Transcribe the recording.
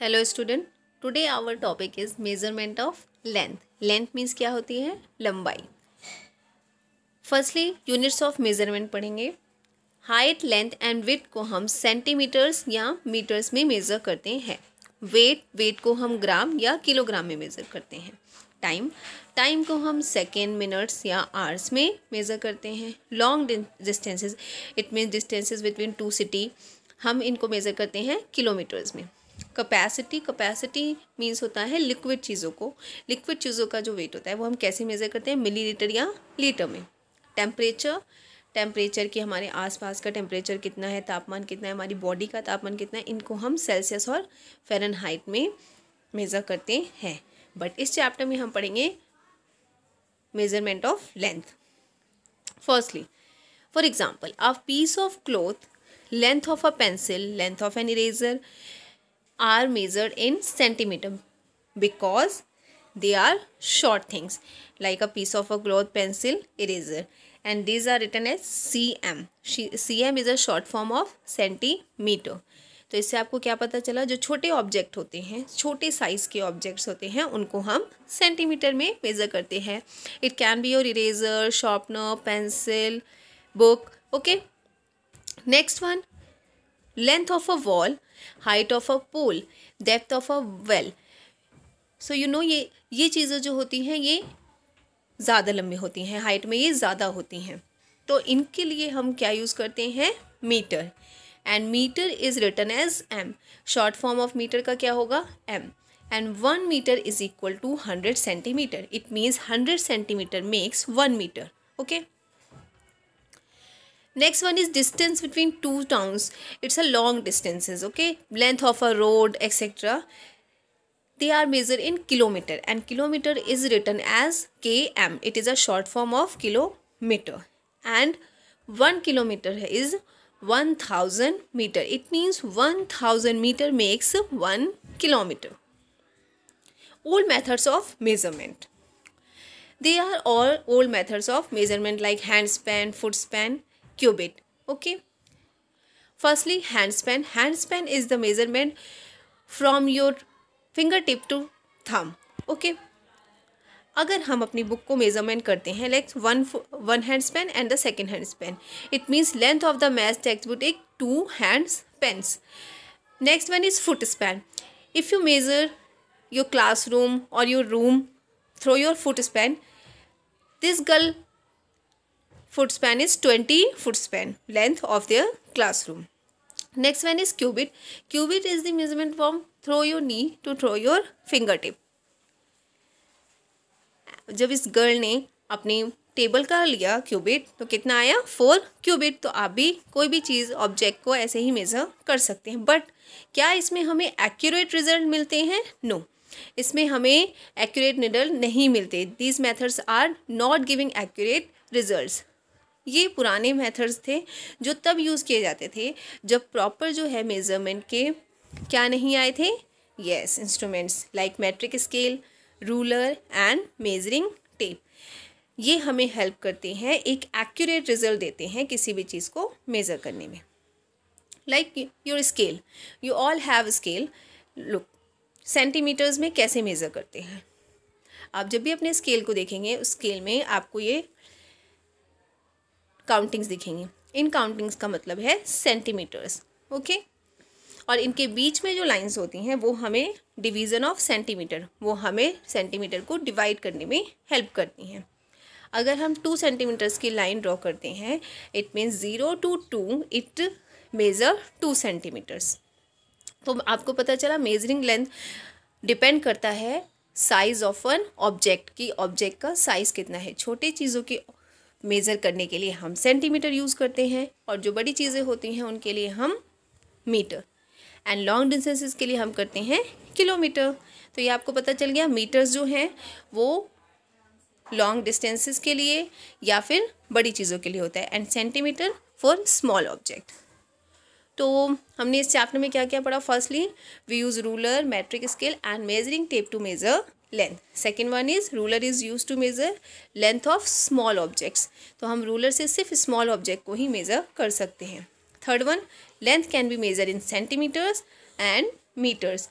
Hello student today our topic is measurement of length length means क्या होती है? लंबाई. फर्स्टली यूनिट्स ऑफ़ मेज़रमेंट पढ़ेंगे. हाइट लेंथ एंड वेट को हम सेंटीमीटर्स या मीटर्स में मेज़र करते हैं. वेट वेट को हम ग्राम या किलोग्राम में मेज़र करते हैं. टाइम टाइम को हम सेकेंड मिनट्स या आवर्स में मेज़र करते हैं. Long distances it means distances between two city हम इनको मेज़र करते हैं किलोमीटर्स में. कैपेसिटी कैपेसिटी मीन्स होता है लिक्विड चीज़ों को। लिक्विड चीज़ों का जो वेट होता है, वो हम कैसे मेज़र करते हैं? मिलीलीटर या लीटर में। टेम्परेचर टेम्परेचर की हमारे आसपास का टेम्परेचर कितना है, तापमान कितना है, हमारी बॉडी का तापमान कितना है, इनको हम सेल्सियस और फ़ारेनहाइट में मेज़र करते हैं। बट इस चैप्टर में हम पढ़ेंगे measurement of length firstly for example a piece of cloth length of a pencil length of an eraser are measured in centimeter because they are short things like a piece of a cloth pencil eraser and these are written as cm cm is a short form of centimeter तो इससे आपको क्या पता चला जो छोटे object होते हैं छोटे साइज़ के ऑब्जेक्ट्स होते हैं उनको हम सेंटीमीटर में मेज़र करते हैं it can be your eraser sharpener pencil book okay next one length of a wall height of a pole depth of a well so you know ये ये चीज़ें जो होती हैं, ये ज़्यादा लंबी होती हैं हाइट में ये ज़्यादा होती हैं। तो इनके लिए हम क्या यूज़ करते हैं? Metre and metre is written as M short form of metre का क्या होगा? M and one metre is equal to hundred centimetre it means hundred centimetre makes one metre okay next one is distance between two towns. It's a long distances okay? Length of a road etc they are measured in kilometer and kilometer is written as km it is a short form of kilometer. And 1 kilometer is 1000 meter. It means 1000 meter makes 1 kilometer. Old methods of measurement. They are all old methods of measurement like hand span foot span cubit okay firstly hand span hand span is the measurement from your finger tip to thumb okay अगर हम अपनी book को measurement करते हैं like one one hand span and the second hand span it means length of the math text book एक two hand spans next one is foot span if you measure your class room और your room through your foot span this girl foot span is 20 foot span, length of their classroom. Next one is cubit cubit is the measurement from throw your knee to throw your fingertip. जब इस girl ने अपनी table का लिया qubit तो कितना आया? Four qubit तो आप भी कोई भी चीज़ ऑब्जेक्ट को ऐसे ही मेज़र कर सकते हैं. बट क्या इसमें हमें एक्यूरेट रिज़ल्ट मिलते हैं? No no. इसमें हमें एक्यूरेट रिज़ल्ट नहीं मिलते. These methods are not giving accurate results ये पुराने मेथड्स थे जो तब यूज़ किए जाते थे, जब प्रॉपर जो है मेज़रमेंट के क्या नहीं आए थे? Yes instruments like metric scale ruler and measuring tape ये हमें हेल्प करते हैं, एक एक्यूरेट रिज़ल्ट देते हैं किसी भी चीज़ को मेज़र करने में। Like your scale you all have scale look centimetres में कैसे मेज़र करते हैं? आप जब भी अपने स्केल को देखेंगे, उस स्केल में आपको ये काउंटिंग्स दिखेंगी। इन काउंटिंग्स का मतलब है सेंटीमीटर्स ओके और इनके बीच में जो लाइंस होती हैं, वो हमें डिवीज़न ऑफ़ सेंटीमीटर वो हमें सेंटीमीटर को डिवाइड करने में हेल्प करती हैं। अगर हम टू सेंटीमीटर्स की लाइन ड्रॉ करते हैं it means zero to two it measure two centimetres तो आपको पता चला मेजरिंग लेंथ डिपेंड करता है साइज़ ऑफ़ वन ऑब्जेक्ट की। ऑब्जेक्ट का साइज़ कितना है? छोटे चीज़ों की मेज़र करने के लिए हम सेंटीमीटर यूज़ करते हैं और जो बड़ी चीज़ें होती हैं, उनके लिए हम मीटर एंड लॉन्ग डिस्टेंसेस के लिए हम करते हैं किलोमीटर तो ये आपको पता चल गया मीटर्स जो हैं, वो लॉन्ग डिस्टेंसेस के लिए या फिर बड़ी चीज़ों के लिए होता है. And centimetre for small object तो हमने इस चैप्टर में क्या क्या पढ़ा? Firstly we use ruler metric scale and measuring tape to measure length second one is ruler is use to measure length of small objects तो हम रूलर से सिर्फ़ स्मॉल ऑब्जेक्ट को ही मेज़र कर सकते हैं। Third one length can be measure in centimetres and metres